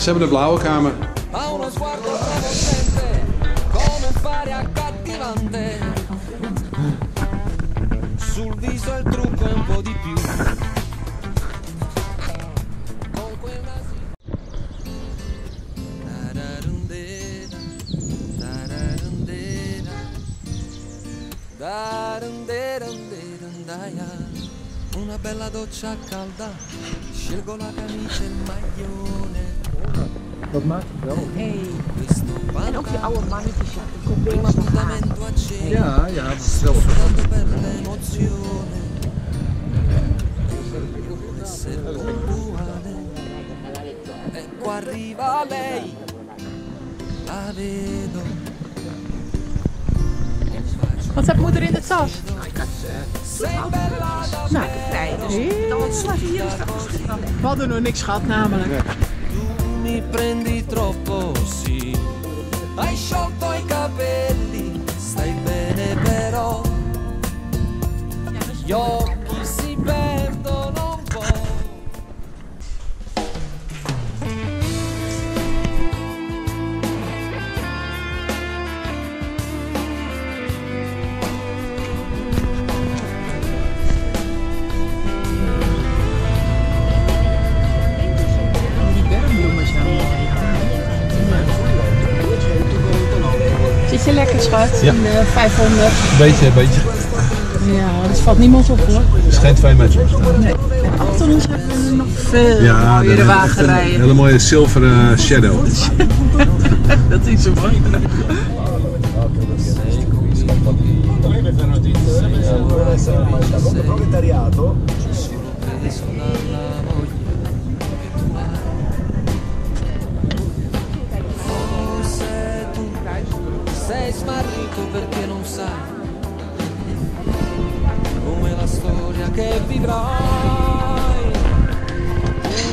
Ze hebben de blauwe kamer. Una bella doccia calda, scelgo la camicia e il maglione. Die pantalone, oude mannetjes, ja, die komt helemaal van haar. appuntamento. Ja, ja, dat is wel Soltanto per l'emozione. Essere puntuale e qua arriva lei. La vedo Wat heeft moeder in de tas? sei bella da Nou, de vrij. Dus dan hier is We hadden nog niks gehad namelijk. mi prendi troppo sì. Hai sciolto i capelli stai bene però. Gli 10, 500. Beetje, beetje. Ja, dat valt niemand op hoor. Er schijnt twee mensen op. Achter ons hebben we nog veel ja, mooiere wagenrijen. Een hele mooie zilveren shadow. dat is zo mooi. Alleen met een notitie. Che vivrai.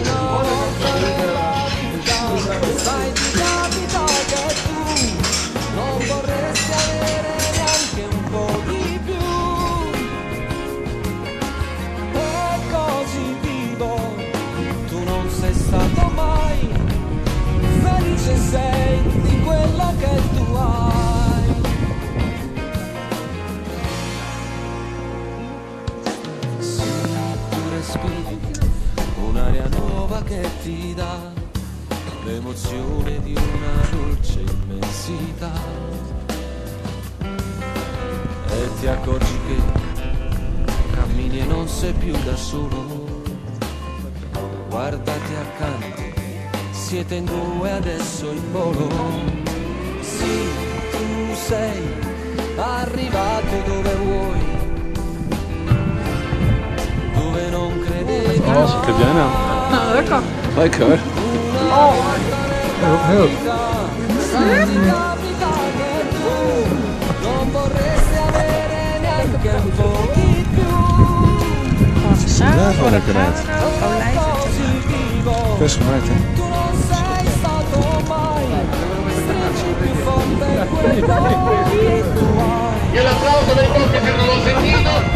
Una volta nella vita sai ti capita che tu non vorresti avere neanche un po' di più. E così vivo, tu non sei stato mai felice sei di quello che tu che ti dà l'emozione di una dolce immensità. E ti accorgi che cammini e non sei più da solo. Guardati accanto, siete in due adesso in volo. Sì, tu sei arrivato dove vuoi, dove non credevi. Oh, nou? Nou, lekker. Lekker hoor. heel Sai ti capita che tu non vorresti avere neanche un po' di più. Ja, gewoon lekker uit. Così vivo. Best gemaakt hè. Tu non sei stato mai stringi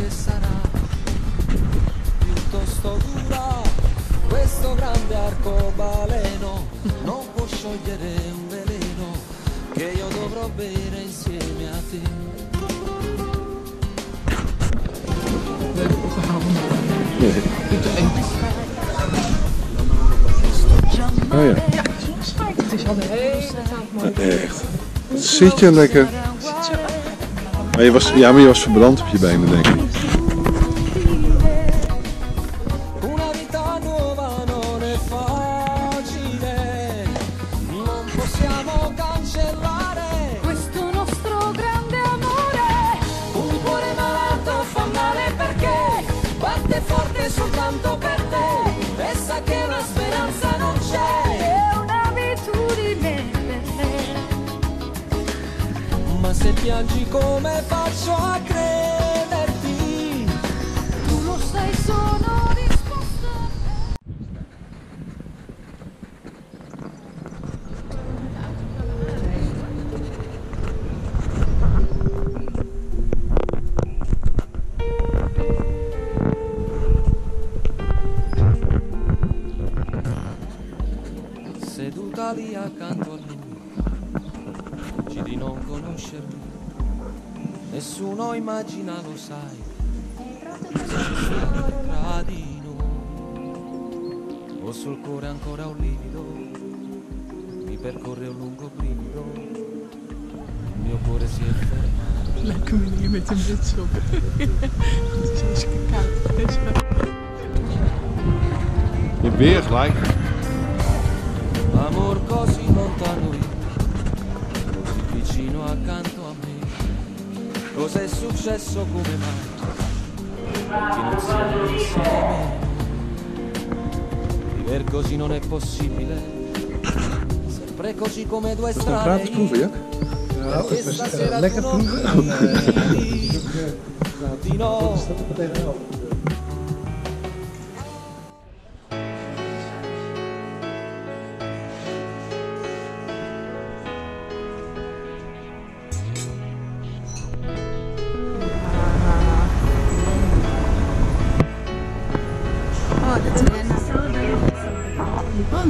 che sarà piuttosto dura. Questo grande arcobaleno raccogliere un veleno che io dovrò bere insieme a te. Oh ja. Het is al de hele. Echt. Zit je lekker. Maar je was, ja, maar je was verbrand op je benen, denk ik. Piangi come faccio a crederti? Tu lo sai, sono disposto. Seduta lì accanto a lui, di non conoscermi, nessuno immagina lo sai, tra di noi, ho sul cuore ancora un livido, mi percorre un lungo brivido, il mio cuore si è fermato. Op. Het is hartstikke koud. Het is Je weer gelijk. Amor così lontano io, così vicino accanto. Cos'è successo come mai? Che non siamo insieme. Viver così non è possibile. Sempre così come due is strade. gratis proeven, Ja, het E was stasera eh, lekker proeven. no.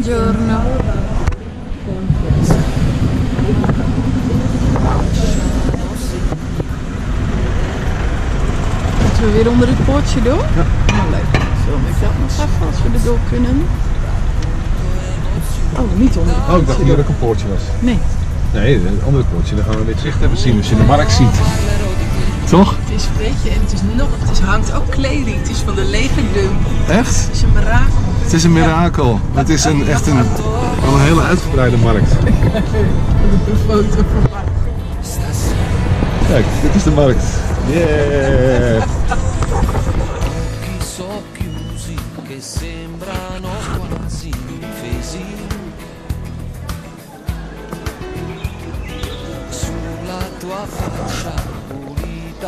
Buongiorno. Moeten we weer onder het poortje door? Ja. Oh, leuk. Zullen we dat nog even als we erdoor kunnen? Oh, niet onder het Oh, ik dacht poortje hier door. ook een poortje was. Nee, Nee, een ander poortje. Dan gaan we dit zicht even zien als je de markt ziet. Toch? het is weet je, en het is nog, het is, hangt ook kleding. Het is van de legendum. Echt? Het is een mirakel. Het is een mirakel. Het is een, echt een, wel een hele uitgebreide markt. Een foto van Kijk, dit is de markt. Yeah!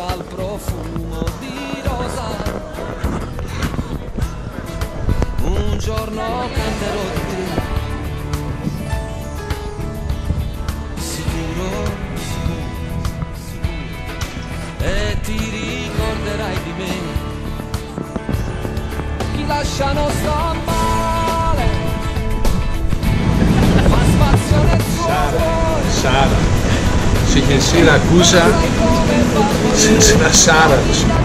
Al profumo di rosa. Un giorno canterò di te. Sicuro, sicuro. E ti ricorderai di me chi lascia non sta male fa spazio nel suo cuore Sara. Zit je in Siracusa? Zit naar Sara. ti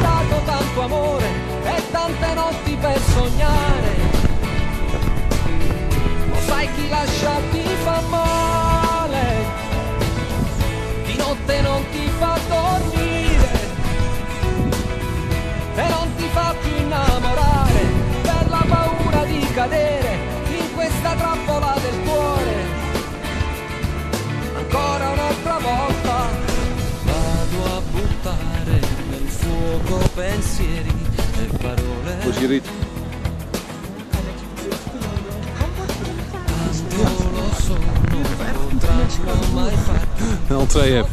Een entree heb.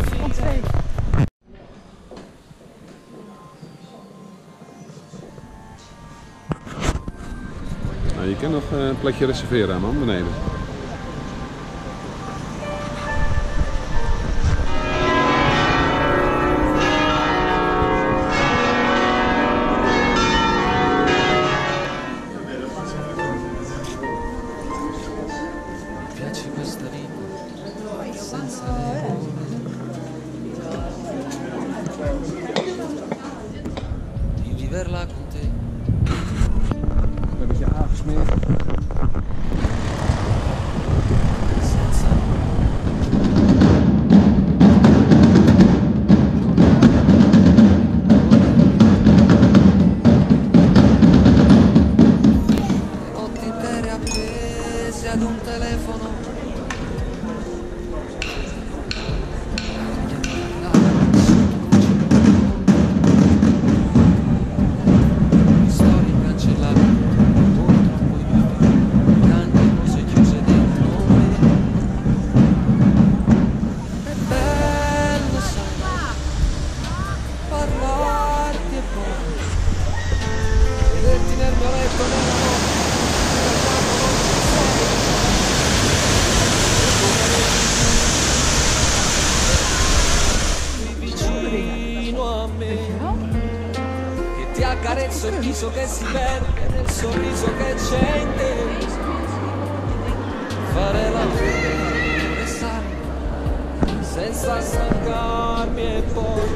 Nou, je kan nog eh, een plekje reserveren, man, beneden. Accarezzo il viso che si perde nel sorriso che c'è in te. Fare l'amore, sai, senza stancarmi e poi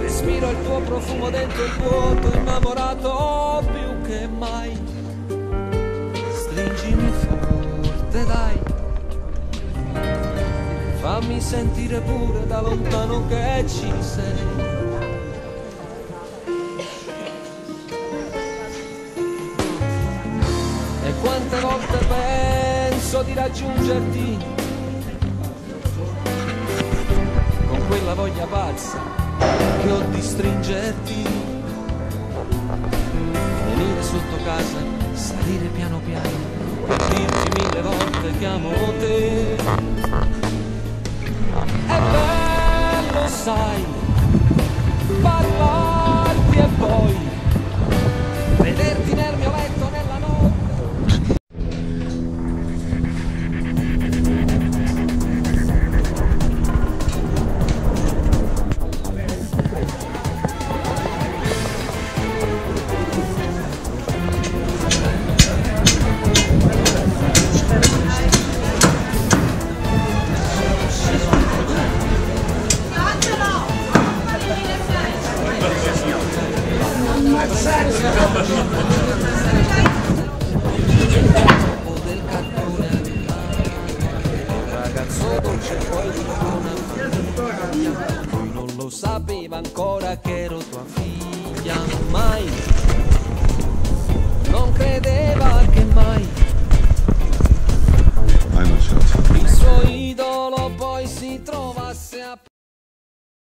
respiro il tuo profumo dentro il vuoto, innamorato più che mai. Stringimi forte, dai. Fammi sentire pure da lontano che ci sei. Penso di raggiungerti con quella voglia pazza che ho di stringerti. Venire sotto casa, salire piano piano, per dirti mille volte che amo te. È bello, sai, parlarti e poi vederti nel